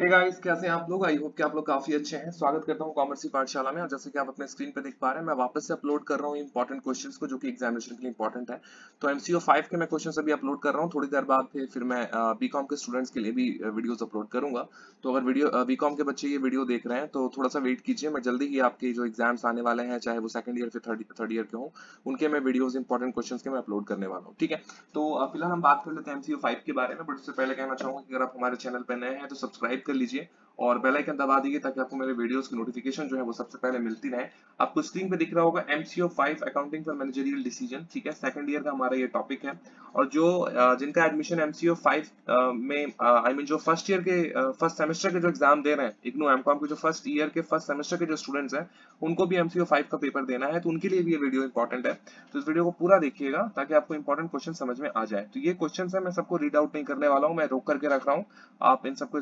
Guys कैसे हैं आप लोग? आई होप कि आप लोग काफ़ी अच्छे हैं। स्वागत करता हूँ कॉमर्स की पाठशाला में। और जैसे कि आप अपने स्क्रीन पे देख पा रहे हैं, मैं वापस से अपलोड कर रहा हूँ इंपॉर्टेंट क्वेश्चंस को, जो कि एग्जामिनेशन के लिए इंपॉर्टेंट है। तो एमसीओ 5 के मैं क्वेश्चंस अभी अपलोड कर रहा हूँ। थोड़ी देर बाद फिर फिर मैं बीकॉम के स्टूडेंट्स के लिए भी वीडियोस अपलोड करूँगा। तो अगर वीडियो बीकॉम के बच्चे ये वीडियो देख रहे हैं तो थोड़ा सा वेट कीजिए। मैं जल्दी ही आपके जो एग्ज़ाम्स आने वाले हैं, चाहे वो सेकंड ईयर फिर थर्ड ईयर के हों, उनके मैं वीडियोज़ इंपॉर्टेंट क्वेश्चन के मैं अपलोड करने वाला हूँ। ठीक है? तो फ़िलहाल हम बात कर लेते हैं एमसीओ फाइव के बारे में। बट उससे पहले कहना चाहूँगा कि अगर आप हमारे चैनल पर नए हैं तो सब्सक्राइब कर लीजिए और बेल आइकन दबा दीजिए ताकि आपको मेरे वीडियोस की नोटिफिकेशन जो है वो सबसे पहले मिलती रहे। आपको स्क्रीन पे दिख रहा होगा MCO 5 accounting for managerial decision ठीक है? सेकंड ईयर का हमारा ये टॉपिक है। और जो जिनका एडमिशन एमसीओ 5 में आई मीन जो फ़र्स्ट ईयर के फ़र्स्ट सेमेस्टर के जो एग्ज़ाम दे रहे हैं इग्नू एमकॉम के जो फ़र्स्ट ईयर के फ़र्स्ट सेमेस्टर के जो स्टूडेंट्स हैं, उनको भी एमसीओ 5 का पेपर देना है तो उनके लिए भी ये वीडियो इंपॉर्टेंट है। तो इस वीडियो को पूरा देखिएगा ताकि आपको इंपॉर्टेंट क्वेश्चन समझ में आ जाए। तो ये क्वेश्चन है, मैं सबको रीड आउट नहीं करने वाला हूँ, मैं रोक करके रख रहा हूँ। आप इन सबको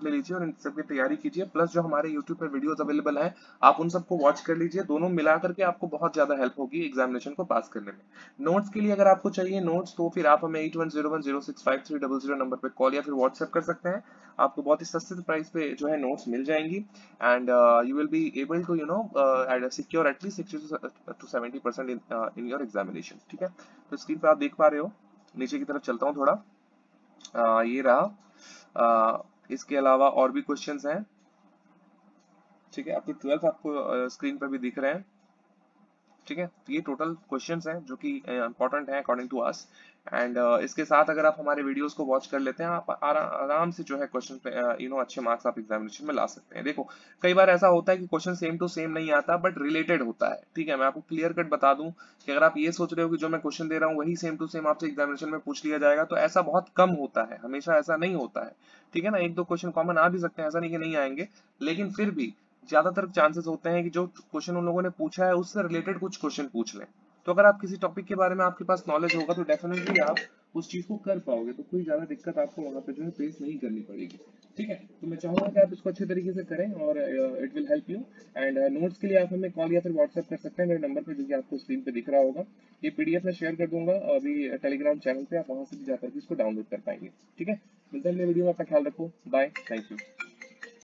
स्क्रीनशॉट ले लीजिए और इन सबकी तैयारी कीजिए। प्लस जो हमारे यूट्यूब पर वीडियोस अवेलेबल है आप उन सबको वॉच कर लीजिए। दोनों मिला करके आपको बहुत ज़्यादा हेल्प होगी एग्जामिनेशन को पास करने में। नोट्स के लिए अगर आपको चाहिए नोट्स तो फिर आप हमें एट नंबर पे कॉल या फिर व्हाट्सएप कर सकते हैं। आपको बहुत ही सस्ते प्राइस पे जो है नोट्स मिल जाएँगी। And you will be able to you know secure at least sixty to seventy percent in your examination ठीक है? तो स्क्रीन पे आप देख पा रहे हो। नीचे की तरफ़ चलता हूँ थोड़ा। Uh, ये रहा uh, इसके अलावा और भी क्वेश्चन हैं। ठीक है, आपके ट्वेल्थ आपको स्क्रीन पर भी दिख रहे हैं। ठीक है? तो ये टोटल क्वेश्चंस हैं जो कि इंपॉर्टेंट हैं अकॉर्डिंग टू अस एंड इसके साथ अगर आप हमारे वीडियोस को वॉच कर लेते हैं, आप आराम से जो है क्वेश्चन यू नो अच्छे मार्क्स आप एग्जामिनेशन में ला सकते हैं। देखो, कई बार ऐसा होता है कि क्वेश्चन सेम टू सेम नहीं आता बट रिलेटेड होता है। ठीक है, मैं आपको क्लियर कट बता दूँ कि अगर आप ये सोच रहे हो कि जो मैं क्वेश्चन दे रहा हूँ, वही सेम टू सेम आपसे एग्जामिनेशन में पूछ लिया जाएगा तो ऐसा बहुत कम होता है। हमेशा ऐसा नहीं होता है। ठीक है ना? एक दो क्वेश्चन कॉमन आ भी सकते हैं, ऐसा नहीं कि नहीं आएँगे। लेकिन फिर भी ज़्यादातर चांसेस होते हैं कि जो क्वेश्चन उन लोगों ने पूछा है, उससे रिलेटेड कुछ क्वेश्चन पूछ लें। तो अगर आप किसी टॉपिक के बारे में आपके पास नॉलेज होगा तो डेफिनेटली आप उस चीज़ को कर पाओगे। तो कोई ज़्यादा दिक्कत आपको वहाँ पे जो है फेस नहीं करनी पड़ेगी। ठीक है? तो मैं चाहूँगा कि आप इसको अच्छे तरीके से करें और it will help you and notes के लिए आप हमें कॉल या फिर व्हाट्सएप कर सकते हैं। मेरे नंबर पे जो कि आपको स्क्रीन पे दिख रहा होगा। ये पीडीएफ में शेयर कर दूँगा। अभी टेलीग्राम चैनल पे आप वहाँ से भी जाकर इसको डाउनलोड कर पाएँगे। ठीक है? मिलते हैं वीडियो में। अपना ख्याल रखो। Bye thank you